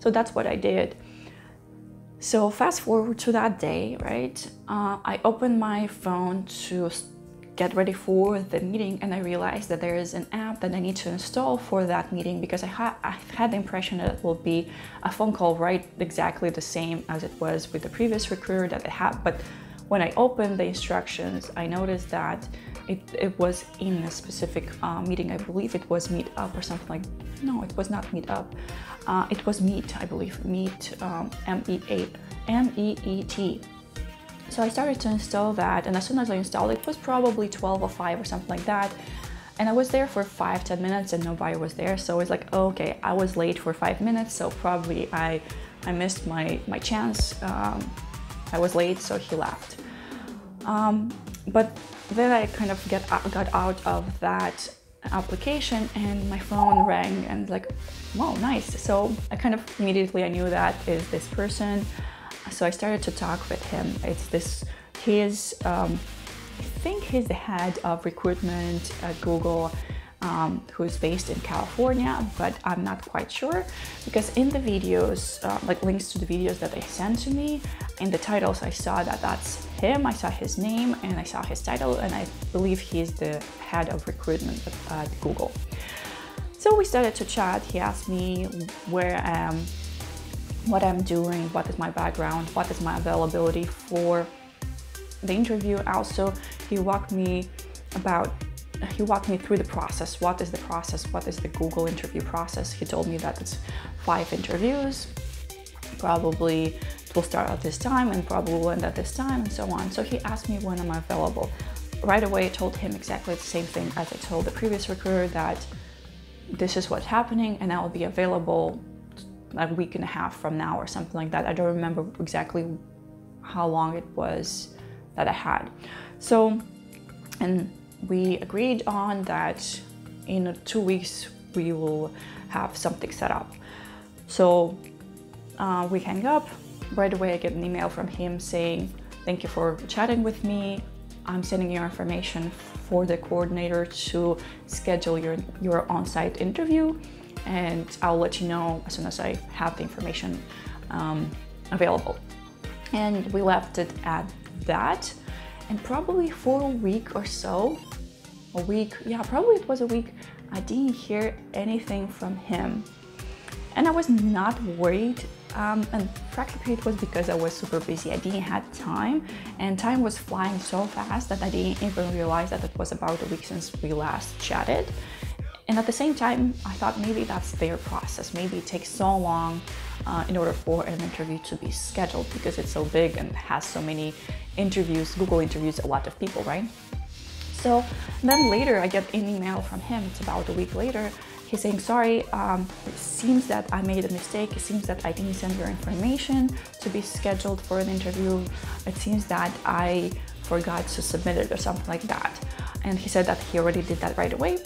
So that's what I did. So fast forward to that day, right? Uh, I opened my phone to get ready for the meeting and I realized that there is an app that I need to install for that meeting because I, ha I had the impression that it will be a phone call right exactly the same as it was with the previous recruiter that I had. But when I opened the instructions, I noticed that it, it was in a specific uh, meeting. I believe it was Meetup or something like, no, it was not Meetup. Uh, it was Meet, I believe, Meet, um, M-E-A, M-E-E-T. So I started to install that and as soon as I installed it, it was probably 12 or 5 or something like that. And I was there for 5, 10 minutes and nobody was there. So it's like, okay, I was late for 5 minutes, so probably I, I missed my, my chance. Um, I was late, so he left. Um, but then I kind of get got out of that application and my phone rang and like, wow, nice. So I kind of immediately I knew that is this person. So I started to talk with him. It's this, he's, um, I think he's the head of recruitment at Google, um, who's based in California, but I'm not quite sure because in the videos, uh, like links to the videos that they sent to me, in the titles I saw that that's him, I saw his name and I saw his title and I believe he's the head of recruitment at, at Google. So we started to chat, he asked me where I am, what I'm doing, what is my background, what is my availability for the interview. Also, he walked me about he walked me through the process. What is the process? What is the Google interview process? He told me that it's five interviews. Probably it will start at this time and probably will end at this time and so on. So he asked me when am I available. Right away, I told him exactly the same thing as I told the previous recruiter that this is what's happening and I will be available a week and a half from now or something like that. I don't remember exactly how long it was that I had. So, and we agreed on that in two weeks we will have something set up. So uh, we hang up. Right away, I get an email from him saying, Thank you for chatting with me. I'm sending your information for the coordinator to schedule your, your on site interview and I'll let you know as soon as I have the information um, available. And we left it at that. And probably for a week or so, a week, yeah, probably it was a week, I didn't hear anything from him. And I was not worried. Um, and practically it was because I was super busy. I didn't have time and time was flying so fast that I didn't even realize that it was about a week since we last chatted. And at the same time, I thought maybe that's their process. Maybe it takes so long uh, in order for an interview to be scheduled because it's so big and has so many interviews, Google interviews a lot of people, right? So then later I get an email from him, it's about a week later, he's saying, sorry, um, it seems that I made a mistake. It seems that I didn't send your information to be scheduled for an interview. It seems that I forgot to submit it or something like that. And he said that he already did that right away.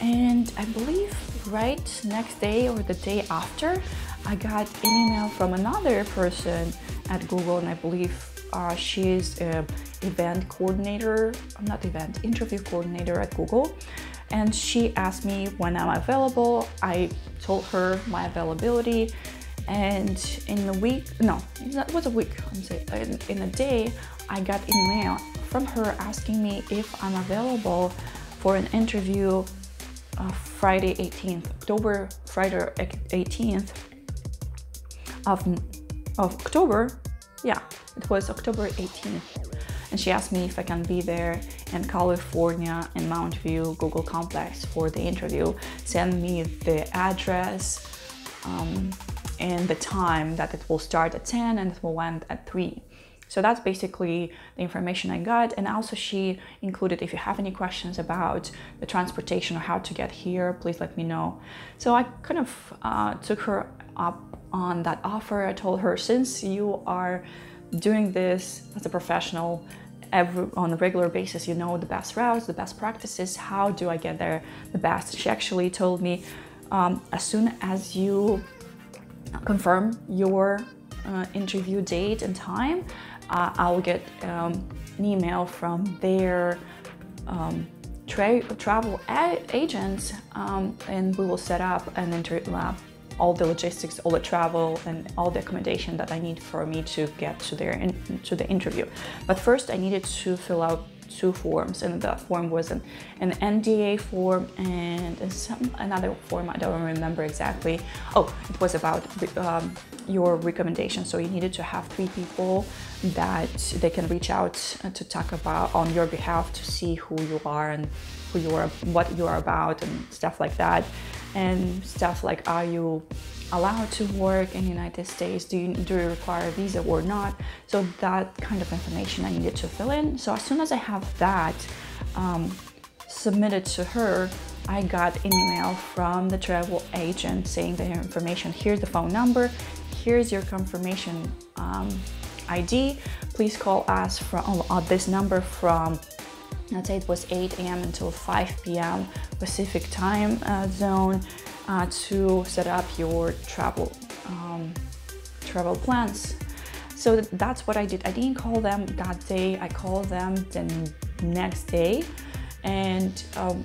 And I believe right next day or the day after, I got an email from another person at Google, and I believe uh, she's an event coordinator, not event, interview coordinator at Google. And she asked me when I'm available. I told her my availability. And in a week, no, that was a week, I'm saying, in, in a day, I got email from her asking me if I'm available for an interview uh, Friday 18th, October Friday 18th of, of October. Yeah, it was October 18th. And she asked me if I can be there in California in Mount View Google Complex for the interview. Send me the address um, and the time that it will start at 10 and it will end at 3. So that's basically the information I got. And also she included, if you have any questions about the transportation or how to get here, please let me know. So I kind of uh, took her up on that offer. I told her, since you are doing this as a professional, every, on a regular basis, you know the best routes, the best practices, how do I get there the best? She actually told me, um, as soon as you confirm your uh, interview date and time, uh, I'll get um, an email from their um, tra travel agents um, and we will set up an interview, uh, all the logistics, all the travel, and all the accommodation that I need for me to get to their to the interview. But first, I needed to fill out two forms, and that form was an, an NDA form and some another form. I don't remember exactly. Oh, it was about um, your recommendation. So you needed to have three people that they can reach out to talk about on your behalf to see who you are and who you are, what you are about, and stuff like that, and stuff like are you allowed to work in the United States? Do you, do you require a visa or not? So that kind of information I needed to fill in. So as soon as I have that um, submitted to her, I got an email from the travel agent saying the information, here's the phone number, here's your confirmation um, ID. Please call us from uh, this number from let's say it was 8 a.m. until 5 p.m. Pacific time uh, zone uh, to set up your travel um, travel plans. So that's what I did. I didn't call them that day. I called them the next day, and um,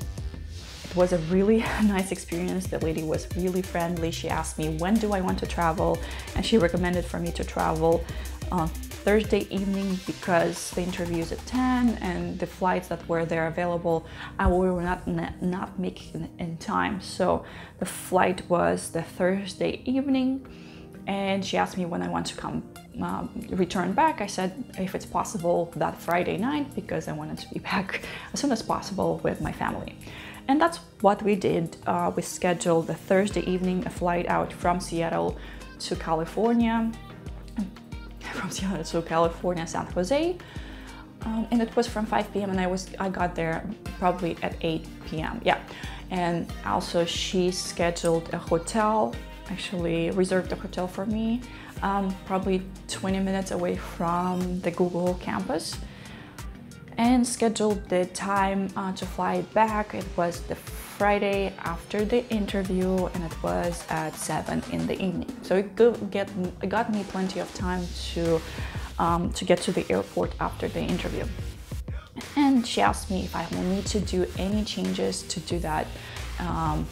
it was a really nice experience. The lady was really friendly. She asked me when do I want to travel, and she recommended for me to travel uh, Thursday evening because the interview is at 10 and the flights that were there available I will not not make it in time. So the flight was the Thursday evening and she asked me when I want to come um, return back. I said if it's possible that Friday night because I wanted to be back as soon as possible with my family. And that's what we did. Uh, we scheduled the Thursday evening a flight out from Seattle to California from Seattle to California, San Jose. Um, and it was from 5 p.m. and I was I got there probably at 8 p.m. Yeah, and also she scheduled a hotel, actually reserved a hotel for me, um, probably 20 minutes away from the Google campus, and scheduled the time uh, to fly back. It was the Friday after the interview and it was at 7 in the evening. So it, get, it got me plenty of time to, um, to get to the airport after the interview. And she asked me if I will need to do any changes to do that um,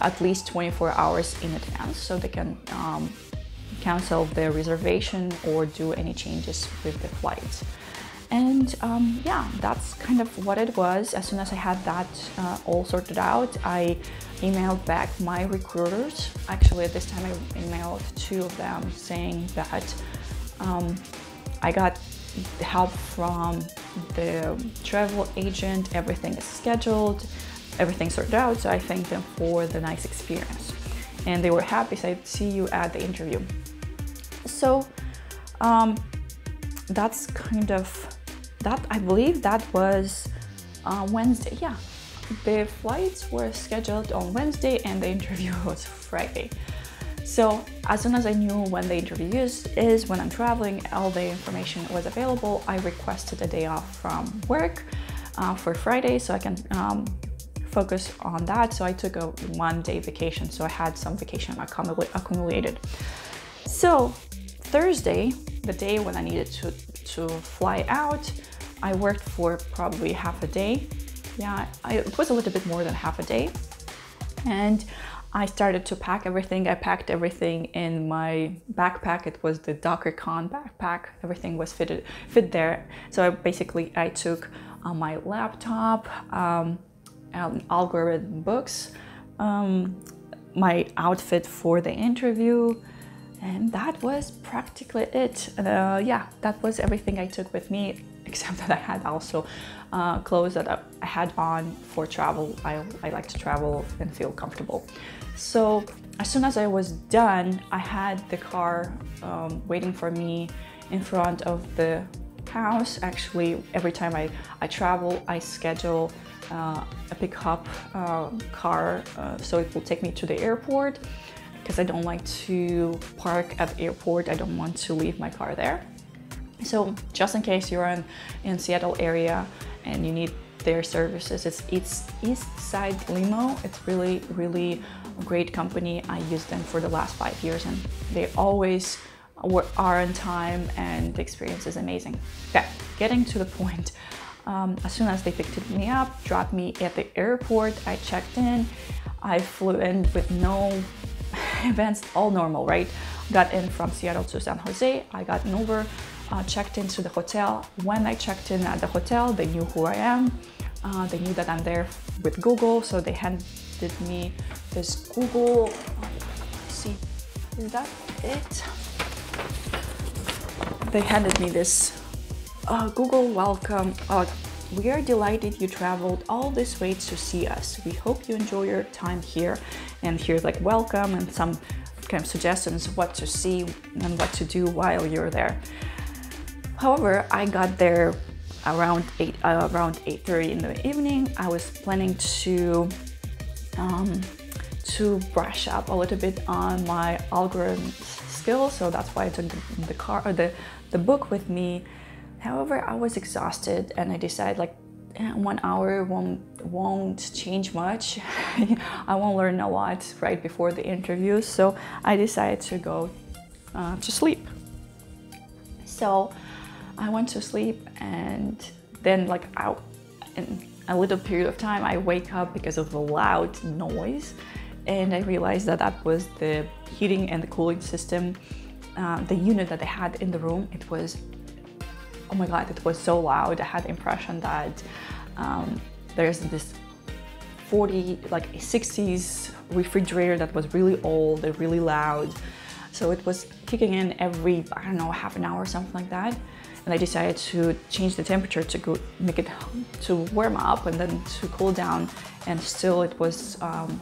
at least 24 hours in advance so they can um, cancel the reservation or do any changes with the flights. And um, yeah, that's kind of what it was. As soon as I had that uh, all sorted out, I emailed back my recruiters. Actually, at this time, I emailed two of them saying that um, I got help from the travel agent, everything is scheduled, everything sorted out. So I thanked them for the nice experience. And they were happy, said, see you at the interview. So um, that's kind of that I believe that was uh, Wednesday. Yeah, the flights were scheduled on Wednesday and the interview was Friday. So as soon as I knew when the interview is, when I'm traveling, all the information was available. I requested a day off from work uh, for Friday so I can um, focus on that. So I took a one day vacation. So I had some vacation accumulated. So Thursday, the day when I needed to, to fly out, I worked for probably half a day. Yeah, I, it was a little bit more than half a day. And I started to pack everything. I packed everything in my backpack. It was the DockerCon backpack. Everything was fitted fit there. So I basically I took uh, my laptop, um, algorithm books, um, my outfit for the interview, and that was practically it. Uh, yeah, that was everything I took with me except that I had also uh, clothes that I had on for travel. I, I like to travel and feel comfortable. So as soon as I was done, I had the car um, waiting for me in front of the house. Actually, every time I, I travel, I schedule uh, a pickup uh, car uh, so it will take me to the airport because I don't like to park at the airport. I don't want to leave my car there. So just in case you're in, in Seattle area and you need their services, it's, it's East Side Limo. It's really, really great company. I used them for the last five years and they always are on time and the experience is amazing. Okay, getting to the point. Um, as soon as they picked me up, dropped me at the airport, I checked in. I flew in with no events, all normal, right? Got in from Seattle to San Jose. I got an Uber, uh, checked into the hotel. When I checked in at the hotel, they knew who I am. Uh, they knew that I'm there with Google, so they handed me this Google. See, is that it? They handed me this uh, Google welcome. Uh, we are delighted you traveled all this way to see us. We hope you enjoy your time here. And here's like welcome and some kind of suggestions what to see and what to do while you're there. However, I got there around 8 uh, around 8:30 in the evening. I was planning to um, to brush up a little bit on my algorithm skills, so that's why I took the, the car or the the book with me However, I was exhausted and I decided like eh, one hour won't won't change much. I won't learn a lot right before the interview, so I decided to go uh, to sleep. So I went to sleep and then like out in a little period of time I wake up because of the loud noise and I realized that that was the heating and the cooling system uh, the unit that they had in the room it was oh my god, it was so loud. I had the impression that um, there's this 40, like 60s refrigerator that was really old and really loud. So it was kicking in every, I don't know, half an hour or something like that. And I decided to change the temperature to go, make it to warm up and then to cool down. And still it was, um,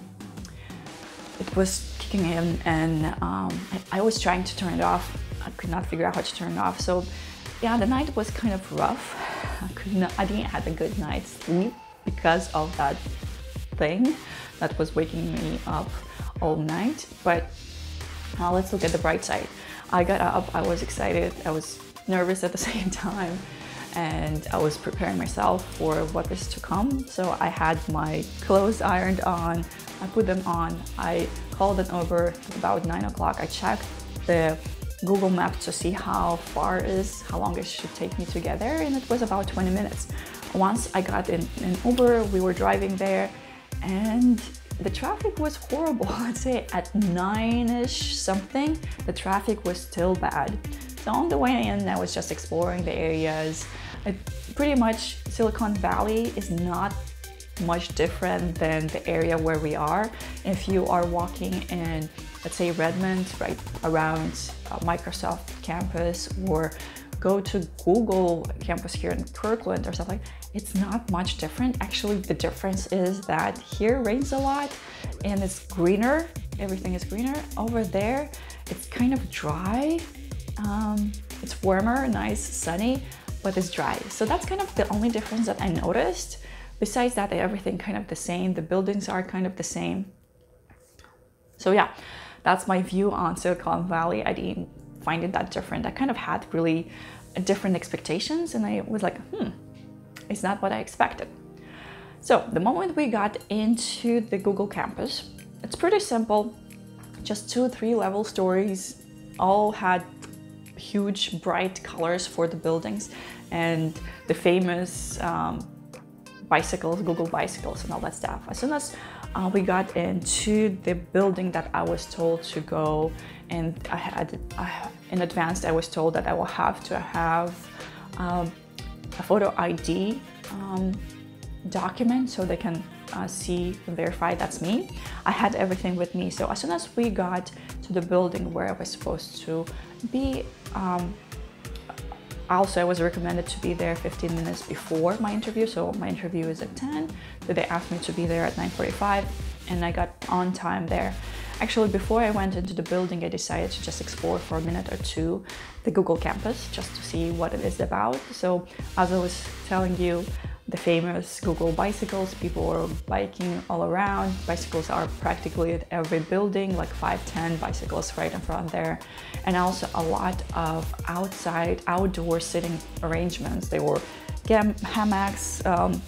it was kicking in and um, I, I was trying to turn it off. I could not figure out how to turn it off. So yeah, the night was kind of rough. I could not, I didn't have a good night's sleep because of that thing that was waking me up all night. But uh, let's look at the bright side. I got up, I was excited, I was nervous at the same time, and I was preparing myself for what is to come. So I had my clothes ironed on, I put them on, I called an Uber about nine o'clock. I checked the Google Map to see how far is, how long it should take me to get there, and it was about 20 minutes. Once I got in an Uber, we were driving there, and the traffic was horrible. I'd say at nine-ish something, the traffic was still bad. On the way in, I was just exploring the areas. Pretty much Silicon Valley is not much different than the area where we are. If you are walking in, let's say Redmond, right around uh, Microsoft campus or go to Google campus here in Kirkland or something, it's not much different. Actually, the difference is that here rains a lot and it's greener. Everything is greener. Over there, it's kind of dry. Um, it's warmer, nice, sunny, but it's dry. So that's kind of the only difference that I noticed. Besides that, everything kind of the same. The buildings are kind of the same. So yeah, that's my view on Silicon Valley. I didn't find it that different. I kind of had really different expectations and I was like, hmm, it's not what I expected. So the moment we got into the Google campus, it's pretty simple. Just two, three level stories, all had huge bright colors for the buildings and the famous um, bicycles, Google bicycles and all that stuff. As soon as uh, we got into the building that I was told to go and I had, in advance I was told that I will have to have um, a photo ID um, document so they can uh, see and verify that's me. I had everything with me. So as soon as we got to the building where I was supposed to be, um, also, I was recommended to be there 15 minutes before my interview. So my interview is at 10. So they asked me to be there at 9.45 and I got on time there. Actually, before I went into the building, I decided to just explore for a minute or two the Google campus just to see what it is about. So as I was telling you, the famous Google bicycles. People are biking all around. Bicycles are practically at every building, like 5, 10 bicycles right in front there. And also a lot of outside, outdoor sitting arrangements. They were hammocks, um,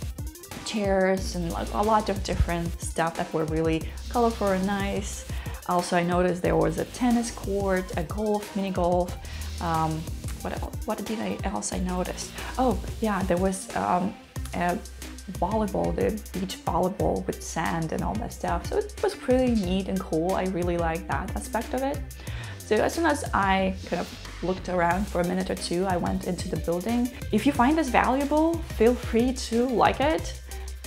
chairs, and like a lot of different stuff that were really colorful and nice. Also, I noticed there was a tennis court, a golf, mini golf. Um, what, what did I else I noticed? Oh, yeah, there was um, a volleyball, the beach volleyball with sand and all that stuff. So it was pretty neat and cool. I really like that aspect of it. So as soon as I kind of looked around for a minute or two, I went into the building. If you find this valuable, feel free to like it.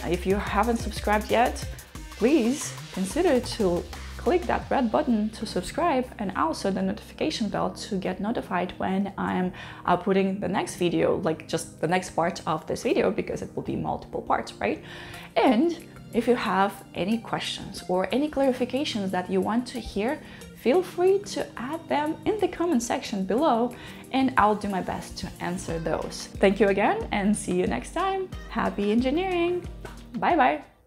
If you haven't subscribed yet, please consider to click that red button to subscribe and also the notification bell to get notified when I'm putting the next video, like just the next part of this video because it will be multiple parts, right? And if you have any questions or any clarifications that you want to hear, feel free to add them in the comment section below and I'll do my best to answer those. Thank you again and see you next time. Happy engineering! Bye bye!